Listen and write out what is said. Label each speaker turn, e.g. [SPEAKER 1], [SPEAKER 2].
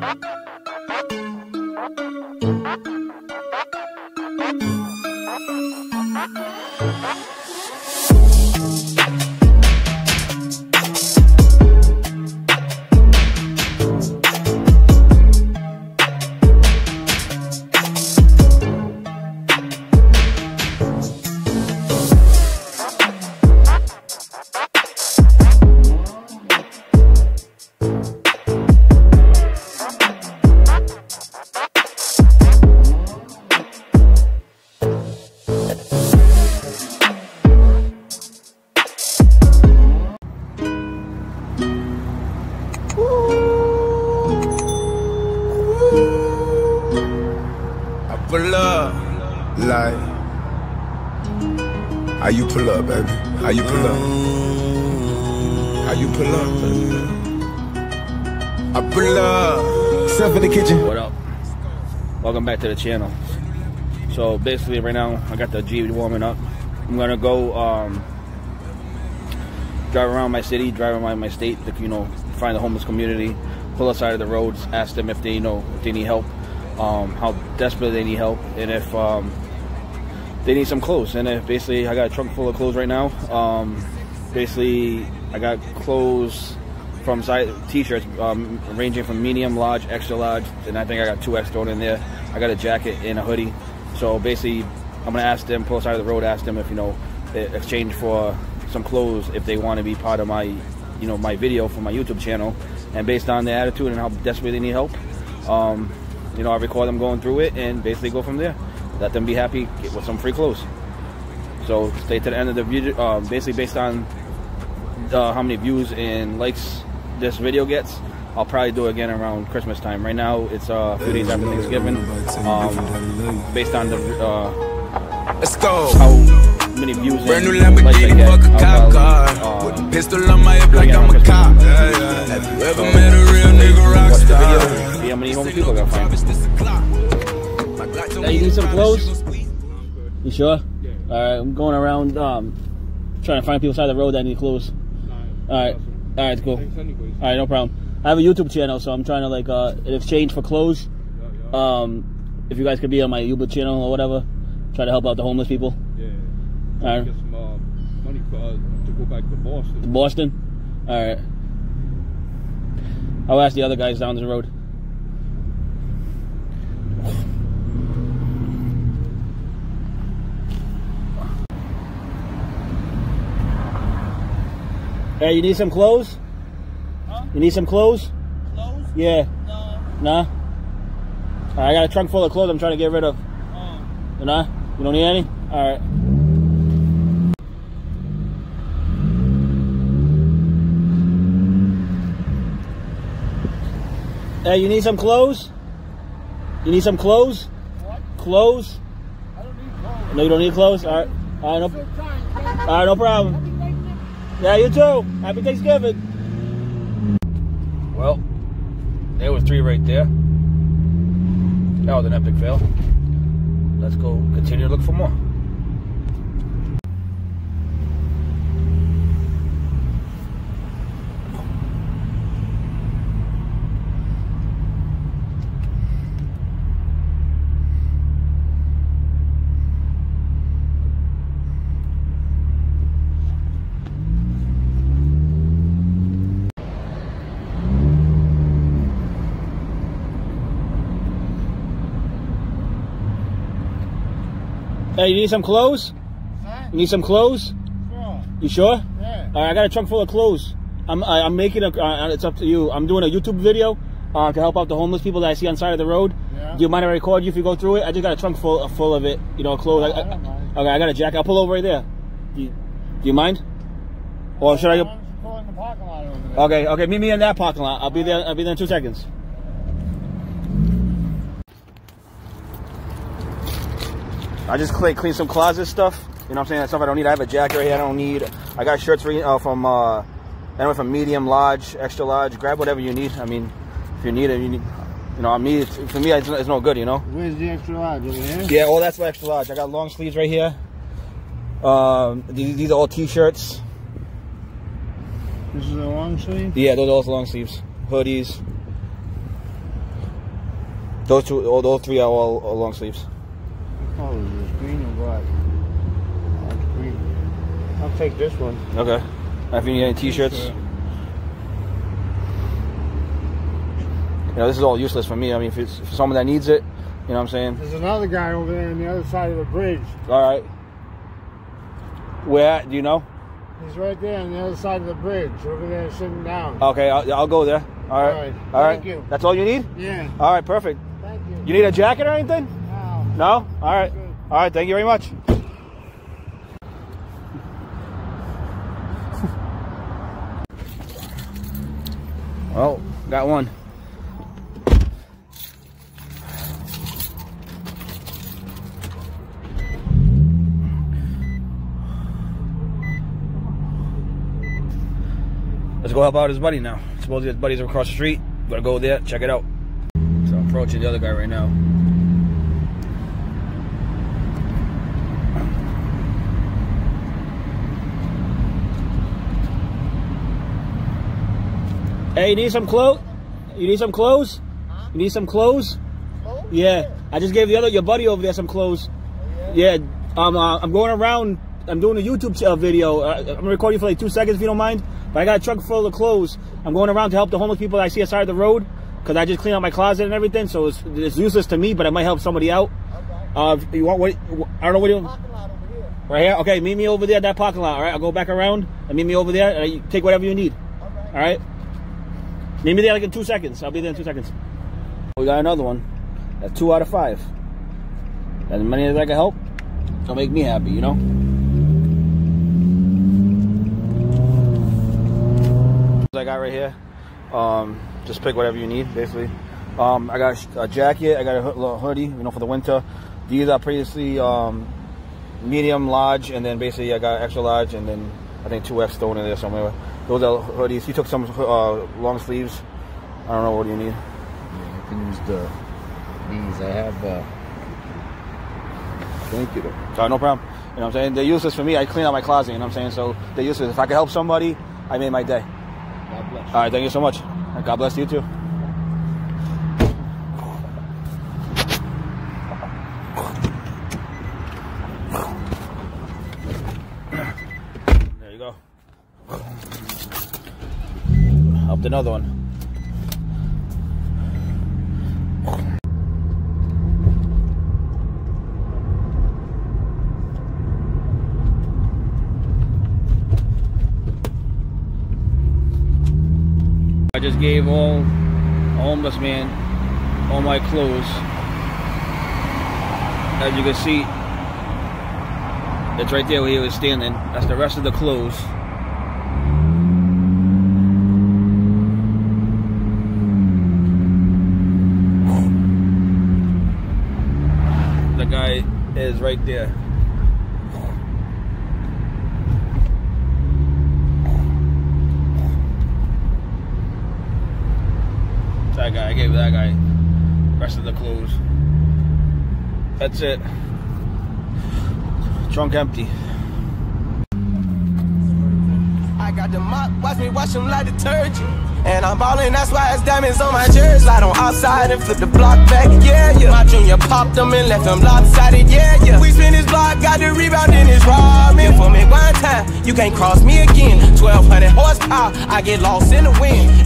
[SPEAKER 1] I pull up, like. How you pull up, baby? How you pull up? How you pull up, baby? I pull up. Except for the kitchen.
[SPEAKER 2] What up? Welcome back to the channel. So basically, right now I got the Jeep warming up. I'm gonna go um, drive around my city, drive around my state, to, you know, find the homeless community, pull aside of the roads, ask them if they you know if they need help, um, how desperate they need help, and if um, they need some clothes. And if basically, I got a trunk full of clothes right now. Um, basically, I got clothes from t-shirts um, ranging from medium, large, extra large, and I think I got two X thrown in there. I got a jacket and a hoodie. So basically, I'm gonna ask them, pull aside of the road, ask them if you know, exchange for some clothes if they want to be part of my, you know, my video for my YouTube channel. And based on their attitude and how desperately they need help, um, you know, I record them going through it and basically go from there. Let them be happy with some free clothes. So stay to the end of the video. Uh, basically, based on uh, how many views and likes this video gets, I'll probably do it again around Christmas time. Right now, it's uh, a few days after Thanksgiving. Um, based on the uh,
[SPEAKER 1] Let's go.
[SPEAKER 2] how many views
[SPEAKER 1] Brand new Lamborghini, fuck a cop car. With
[SPEAKER 2] uh,
[SPEAKER 1] a pistol on my hip like I'm a cop. Yeah, yeah. Have you ever met a real nigga rock
[SPEAKER 2] many homeless people I got find. Hey, you need some clothes? You sure?
[SPEAKER 3] Yeah.
[SPEAKER 2] All right, I'm going around um, trying to find people side of the road that need clothes. All right, all right, cool. All right, no problem. I have a YouTube channel, so I'm trying to like uh, in exchange for clothes.
[SPEAKER 3] Yeah, yeah.
[SPEAKER 2] Um, if you guys could be on my YouTube channel or whatever, try to help out the homeless people.
[SPEAKER 3] yeah.
[SPEAKER 2] All right,
[SPEAKER 3] Get some uh, money for uh, to go back to Boston.
[SPEAKER 2] Boston. All right. I'll ask the other guys down the road. Hey, you need some clothes?
[SPEAKER 4] Huh?
[SPEAKER 2] You need some clothes?
[SPEAKER 4] Clothes?
[SPEAKER 2] Yeah.
[SPEAKER 4] No.
[SPEAKER 2] Nah. I got a trunk full of clothes I'm trying to get rid of.
[SPEAKER 4] Um,
[SPEAKER 2] Nah? You don't need any? Alright. Hey, you need some clothes? You need some clothes?
[SPEAKER 4] what?
[SPEAKER 2] Clothes?
[SPEAKER 4] I don't need clothes.
[SPEAKER 2] No, you don't need clothes? Alright. Alright, no,
[SPEAKER 4] Good
[SPEAKER 2] alright, no problem. Yeah, you too. Happy Thanksgiving. Well, there was three right there. That was an epic fail. Let's go continue to look for more. Hey, you need some clothes?
[SPEAKER 4] Huh?
[SPEAKER 2] You need some clothes?
[SPEAKER 4] Sure.
[SPEAKER 2] You sure?
[SPEAKER 4] Yeah.
[SPEAKER 2] All right, I got a trunk full of clothes. I'm I, I'm making a. Uh, it's up to you. I'm doing a YouTube video uh, to help out the homeless people that I see on the side of the road.
[SPEAKER 4] Yeah.
[SPEAKER 2] Do you mind if I record you if you go through it? I just got a trunk full full of it. You know, clothes.
[SPEAKER 4] No, I don't mind.
[SPEAKER 2] okay, I got a jacket. I'll pull over right there. Do you, do you mind? Or should I?
[SPEAKER 4] Why don't you the parking lot over there?
[SPEAKER 2] Okay, okay. Meet me in that parking lot. I'll be there. I'll be there in two seconds. I just clean, clean some closet stuff. You know what I'm saying? That stuff I don't need. I have a jacket right here. I don't need. I got shirts uh, from uh, anywhere from medium, large, extra large. Grab whatever you need. I mean, if you need it, you need. You know, I mean, it's, for me, it's, it's no good. You know.
[SPEAKER 4] Where's the extra large over here?
[SPEAKER 2] Yeah, all that's for extra large. I got long sleeves right here. Um, these, these are all t-shirts.
[SPEAKER 4] This is a long sleeve?
[SPEAKER 2] Yeah, those are all long sleeves. Hoodies. Those two, all those three are all, all long sleeves.
[SPEAKER 4] Is this? Green or black? That's green. I'll take this one.
[SPEAKER 2] Okay. If you need any t-shirts. You know, this is all useless for me. I mean, if it's for someone that needs it, you know what I'm saying?
[SPEAKER 4] There's another guy over there on the other side of the bridge.
[SPEAKER 2] All right. Where? at? Do you know?
[SPEAKER 4] He's right there on the other side of the bridge, over there sitting down.
[SPEAKER 2] Okay, I'll, I'll go there. All right.
[SPEAKER 4] All right.
[SPEAKER 2] All right.
[SPEAKER 4] Thank you.
[SPEAKER 2] That's all you need?
[SPEAKER 4] Yeah.
[SPEAKER 2] All right, perfect.
[SPEAKER 4] Thank you.
[SPEAKER 2] You need a jacket or anything? No? All right. All right. thank you very much. well, got one. Let's go help out his buddy now. Supposedly his buddies are across the street. Gotta go there, check it out. So I'm approaching the other guy right now. Hey, you need some clothes? You need some clothes? You need some clothes? Yeah. I just gave the other your buddy over there some clothes. Yeah. Um, uh, I'm going around. I'm doing a YouTube uh, video. Uh, I'm recording for like two seconds if you don't mind. But I got a truck full of clothes. I'm going around to help the homeless people I see aside the road because I just clean out my closet and everything. So it's, it's useless to me, but it might help somebody out. Okay. Uh, you want what? I don't know what you. Right here. Okay, meet me over there at that parking lot. All right, I'll go back around and meet me over there. And you take whatever you need. All right. Meet me there like in two seconds. I'll be there in two seconds. We got another one. That's two out of five. As many as I can help, it'll make me happy, you know? I got right here. Um, just pick whatever you need, basically. Um, I got a jacket. I got a little hoodie, you know, for the winter. These are previously um, medium, large, and then basically I got extra large, and then I think two X thrown in there somewhere. Those are hoodies. He took some uh, long sleeves. I don't know. What do you need?
[SPEAKER 5] Yeah, I can use the these. I have. Uh, thank you. though.
[SPEAKER 2] No problem. You know what I'm saying? They're useless for me. I clean out my closet, you know what I'm saying? So they're useless. If I can help somebody, I made my day.
[SPEAKER 5] God bless.
[SPEAKER 2] All right, thank you so much. God bless you too. There you go. Helped another one. I just gave all homeless man all my clothes. As you can see, that's right there where he was standing. That's the rest of the clothes. The guy is right there. That guy, I gave that guy rest of the clothes. That's it. Trunk empty.
[SPEAKER 6] I got the mop, watch me wash them like detergent. And I'm ballin', that's why it's diamonds on my jersey. Slide on outside and flip the block back, yeah, yeah. My junior popped them and left them lopsided, yeah, yeah. We spin his block, got the rebound in his ramen. For me one time, you can't cross me again. 1200 horsepower, I get lost in the wind.